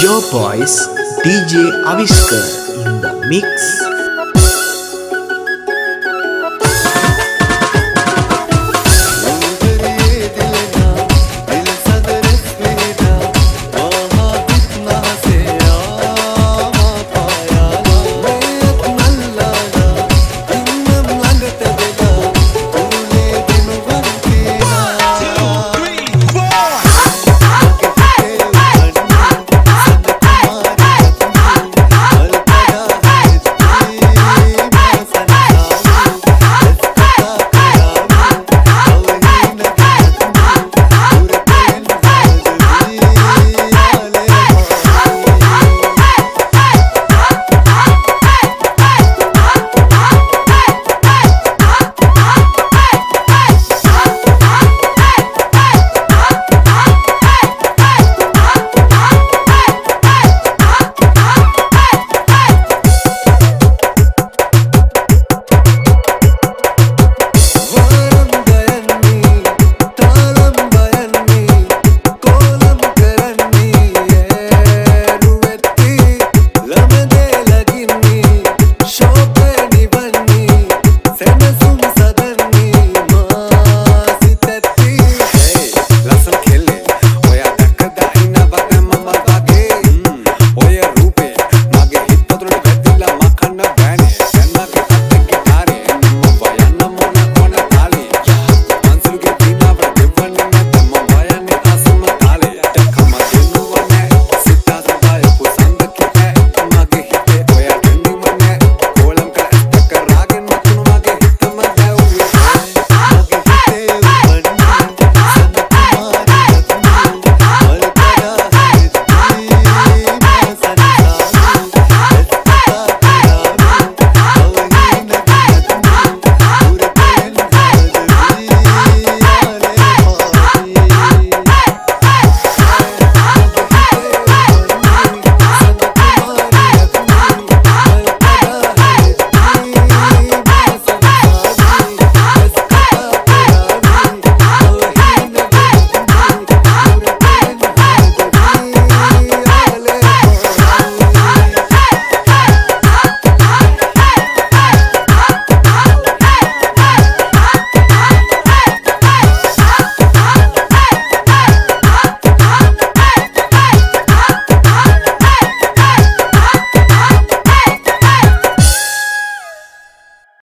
Your boys DJ Aviskar in the mix.